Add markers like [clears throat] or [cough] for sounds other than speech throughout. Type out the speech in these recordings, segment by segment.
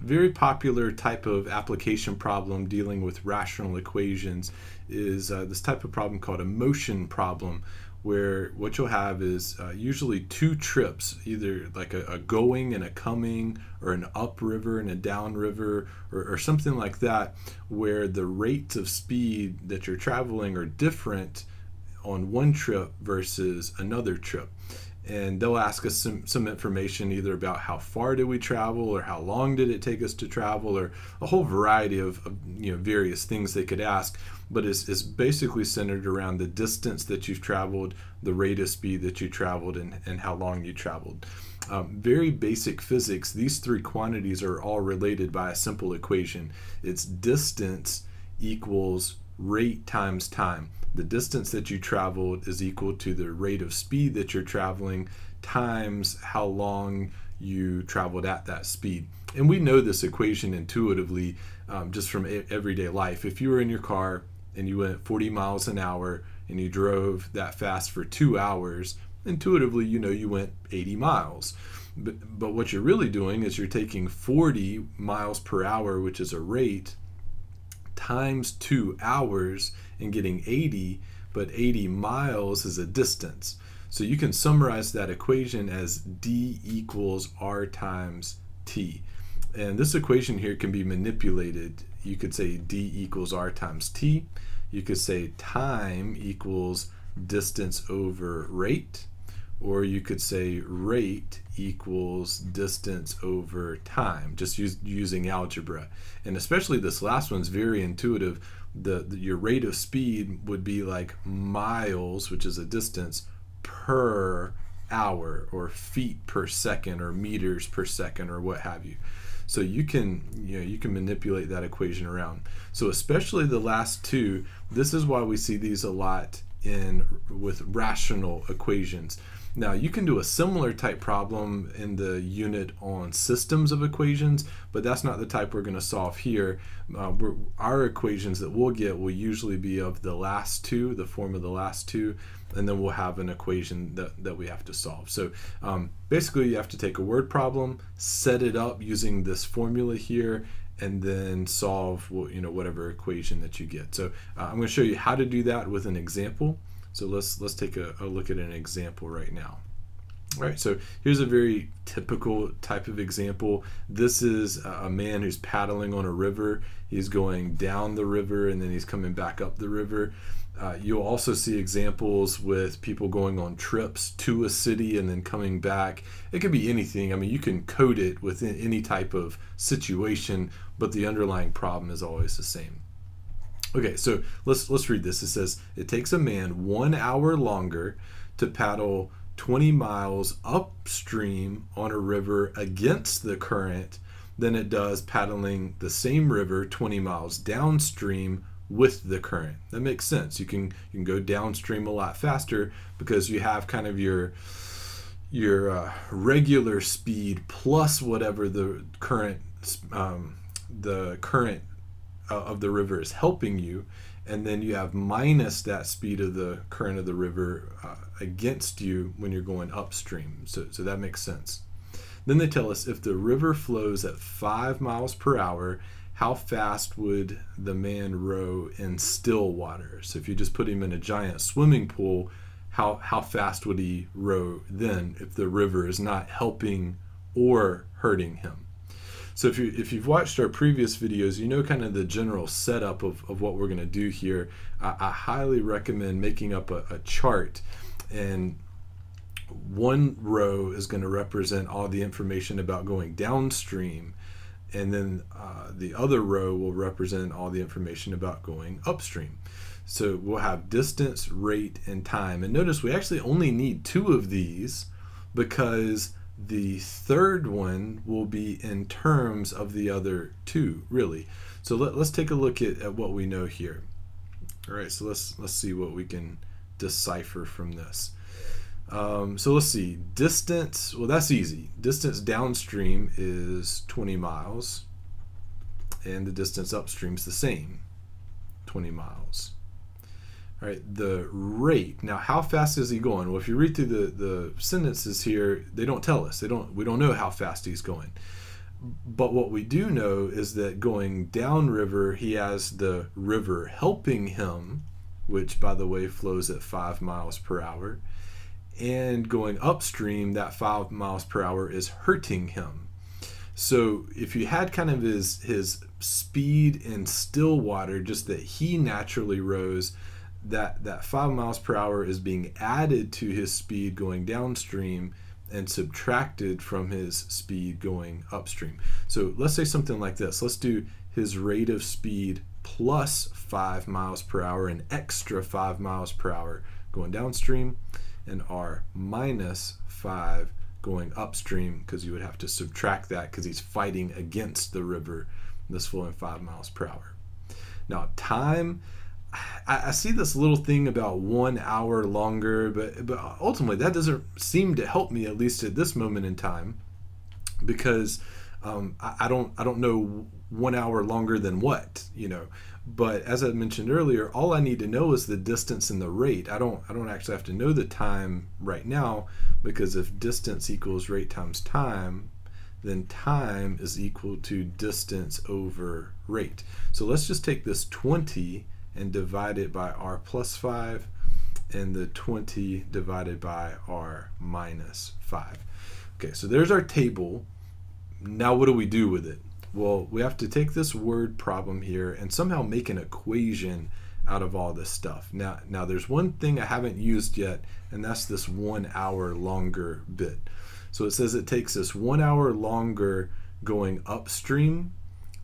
very popular type of application problem dealing with rational equations is uh, this type of problem called a motion problem where what you'll have is uh, usually two trips, either like a, a, going and a coming, or an upriver and a downriver, or, or something like that, where the rates of speed that you're traveling are different on one trip versus another trip and they'll ask us some, some information either about how far did we travel or how long did it take us to travel or a whole variety of, of you know various things they could ask. But it's, it's basically centered around the distance that you've traveled the rate of speed that you traveled and, and how long you traveled. Um, very basic physics these three quantities are all related by a simple equation. It's distance equals rate times time the distance that you traveled is equal to the rate of speed that you're traveling times how long you traveled at that speed. And we know this equation intuitively um, just from everyday life. If you were in your car and you went 40 miles an hour and you drove that fast for two hours, intuitively you know you went 80 miles. But, but what you're really doing is you're taking 40 miles per hour, which is a rate, times two hours and getting 80, but 80 miles is a distance. So you can summarize that equation as d equals r times t. And this equation here can be manipulated. You could say d equals r times t. You could say time equals distance over rate. Or you could say rate equals distance over time, just use, using algebra. And especially this last one's very intuitive the, the, your rate of speed would be like miles, which is a distance per hour or feet per second or meters per second or what have you. So you can you know you can manipulate that equation around. So especially the last two, this is why we see these a lot in with rational equations. Now you can do a similar type problem in the unit on systems of equations, but that's not the type we're going to solve here. Uh, our equations that we'll get will usually be of the last two, the form of the last two, and then we'll have an equation that, that we have to solve. So um, basically you have to take a word problem, set it up using this formula here, and then solve you know whatever equation that you get. So uh, I'm going to show you how to do that with an example. So let's let's take a, a look at an example right now. All right, so here's a very typical type of example. This is a man who's paddling on a river. He's going down the river and then he's coming back up the river. Uh, you'll also see examples with people going on trips to a city and then coming back. It could be anything. I mean, you can code it within any type of situation, but the underlying problem is always the same. Okay, so let's let's read this. It says it takes a man one hour longer to paddle 20 miles upstream on a river against the current than it does paddling the same river 20 miles downstream with the current. That makes sense. You can you can go downstream a lot faster because you have kind of your your uh, regular speed plus whatever the current um, the current uh, of the river is helping you, and then you have minus that speed of the current of the river uh, against you when you're going upstream. So, so that makes sense. Then they tell us if the river flows at five miles per hour, how fast would the man row in still water? So if you just put him in a giant swimming pool, how, how fast would he row then if the river is not helping or hurting him? So if you if you've watched our previous videos, you know kind of the general setup of, of what we're going to do here. I, I, highly recommend making up a, a chart and one row is going to represent all the information about going downstream and then uh, the other row will represent all the information about going upstream. So we'll have distance, rate, and time. And notice we actually only need two of these because the third one will be in terms of the other two, really. So let, us take a look at, at what we know here. All right, so let's let's see what we can decipher from this. Um, so let's see, distance, well that's easy. Distance downstream is 20 miles and the distance upstream is the same, 20 miles. All right, the rate. Now, how fast is he going? Well, if you read through the, the sentences here, they don't tell us. They don't. We don't know how fast he's going. But what we do know is that going downriver, he has the river helping him, which, by the way, flows at five miles per hour. And going upstream, that five miles per hour is hurting him. So if you had kind of his his speed in still water, just that he naturally rows, that that five miles per hour is being added to his speed going downstream and subtracted from his speed going upstream. So let's say something like this. Let's do his rate of speed plus five miles per hour, an extra five miles per hour going downstream, and r minus five going upstream because you would have to subtract that because he's fighting against the river that's flowing five miles per hour. Now, time, I, I, see this little thing about one hour longer, but, but ultimately that doesn't seem to help me, at least at this moment in time, because um, I, I don't I don't know one hour longer than what you know. But as i mentioned earlier all i need to know is the distance and the rate. I don't i don't actually have to know the time right now because if distance equals rate times time then time is equal to distance over rate. So let's just take this 20 and divide it by r plus 5 and the 20 divided by r minus 5 okay so there's our table now what do we do with it well, we have to take this word problem here and somehow make an equation out of all this stuff. Now, now there's one thing I haven't used yet, and that's this one hour longer bit. So it says it takes us one hour longer going upstream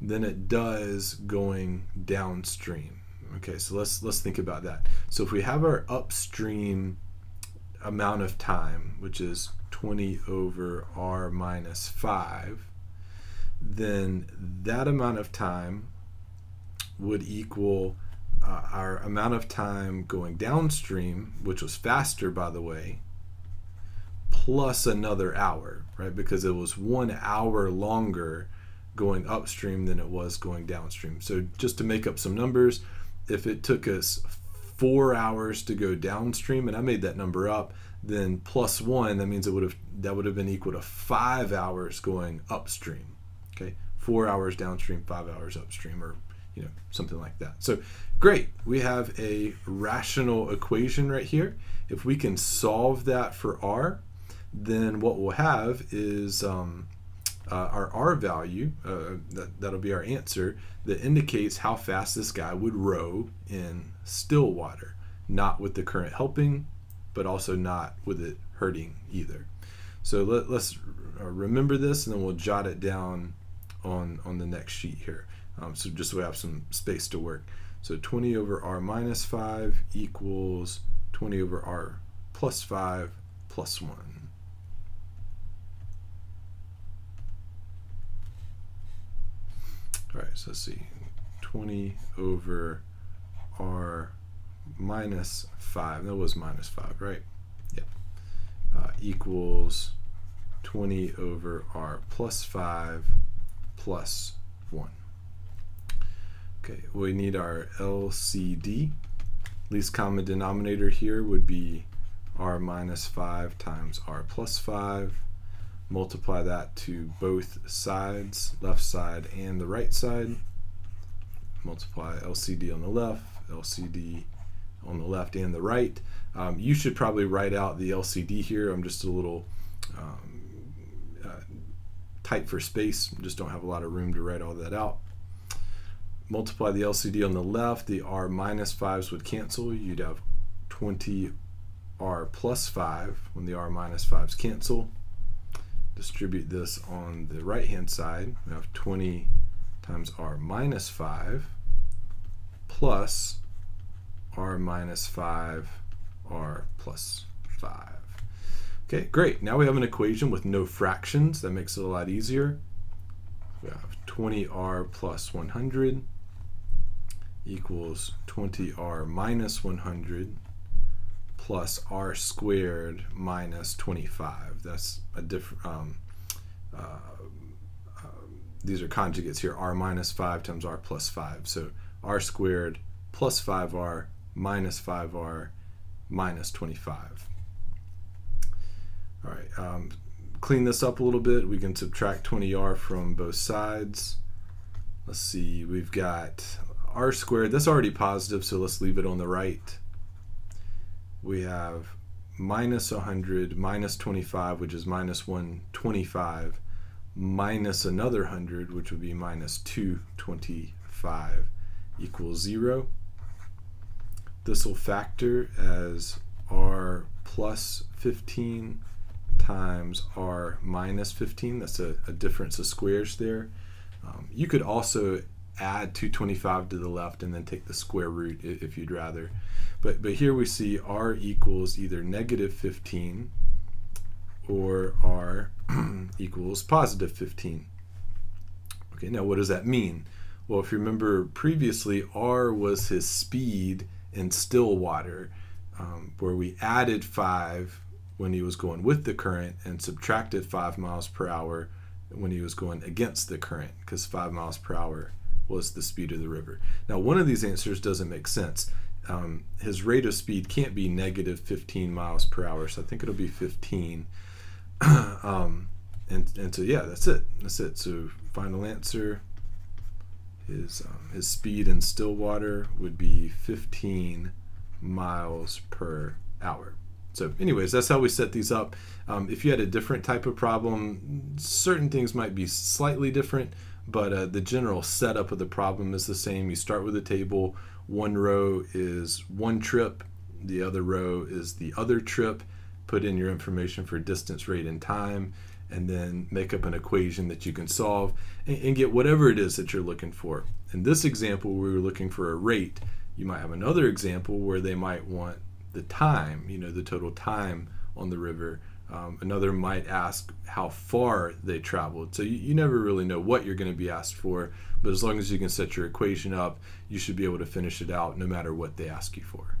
than it does going downstream. Okay, so let's let's think about that. So if we have our upstream amount of time, which is 20 over r minus 5, then that amount of time would equal uh, our amount of time going downstream, which was faster, by the way, plus another hour, right? Because it was one hour longer going upstream than it was going downstream. So just to make up some numbers, if it took us four hours to go downstream, and I made that number up, then plus one, that means it would have that would have been equal to five hours going upstream. Okay, four hours downstream, five hours upstream, or you know something like that. So great, we have a rational equation right here. If we can solve that for r, then what we'll have is um, uh, our r value. Uh, that that'll be our answer that indicates how fast this guy would row in still water, not with the current helping, but also not with it hurting either. So let, us remember this, and then we'll jot it down on, on the next sheet here. Um, so just so we have some space to work. So 20 over r minus 5 equals 20 over r plus 5 plus 1. All right, so let's see. 20 over r minus 5, that was minus 5, right? Yep. Uh, equals 20 over r plus 5 plus 1. Okay, we need our LCD. Least common denominator here would be r minus 5 times r plus 5. Multiply that to both sides, left side and the right side. Multiply LCD on the left, LCD on the left and the right. Um, you should probably write out the LCD here. I'm just a little um, tight for space, just don't have a lot of room to write all that out. Multiply the LCD on the left, the R minus 5s would cancel. You'd have 20 R plus 5 when the R minus 5s cancel. Distribute this on the right hand side. We have 20 times R minus 5 plus R minus 5 R plus 5. Okay, great. Now we have an equation with no fractions. That makes it a lot easier. We have 20r plus 100 equals 20r minus 100 plus r squared minus 25. That's a different, um, uh, uh, these are conjugates here, r minus 5 times r plus 5. So r squared plus 5r minus 5r minus 25. All right, um, clean this up a little bit. We can subtract 20r from both sides. Let's see, we've got r squared. That's already positive, so let's leave it on the right. We have minus 100 minus 25, which is minus 125, minus another 100, which would be minus 225 equals 0. This will factor as r plus 15 times r minus 15. That's a, a difference of squares there. Um, you could also add 225 to the left and then take the square root if you'd rather. But, but here we see r equals either negative 15 or r [clears throat] equals positive 15. Okay, now what does that mean? Well, if you remember previously, r was his speed in still water, um, where we added 5 when he was going with the current and subtracted 5 miles per hour when he was going against the current because 5 miles per hour was the speed of the river. Now, one of these answers doesn't make sense. Um, his rate of speed can't be negative 15 miles per hour, so I think it'll be 15. [clears throat] um, and, and so, yeah, that's it. That's it. So, final answer is um, his speed in still water would be 15 miles per hour. So, anyways, that's how we set these up. Um, if you had a different type of problem, certain things might be slightly different, but uh, the general setup of the problem is the same. You start with a table, one row is one trip, the other row is the other trip. Put in your information for distance, rate, and time, and then make up an equation that you can solve and, and get whatever it is that you're looking for. In this example, we were looking for a rate. You might have another example where they might want the time, you know, the total time on the river. Um, another might ask how far they traveled. So you, you never really know what you're going to be asked for, but as long as you can set your equation up, you should be able to finish it out no matter what they ask you for.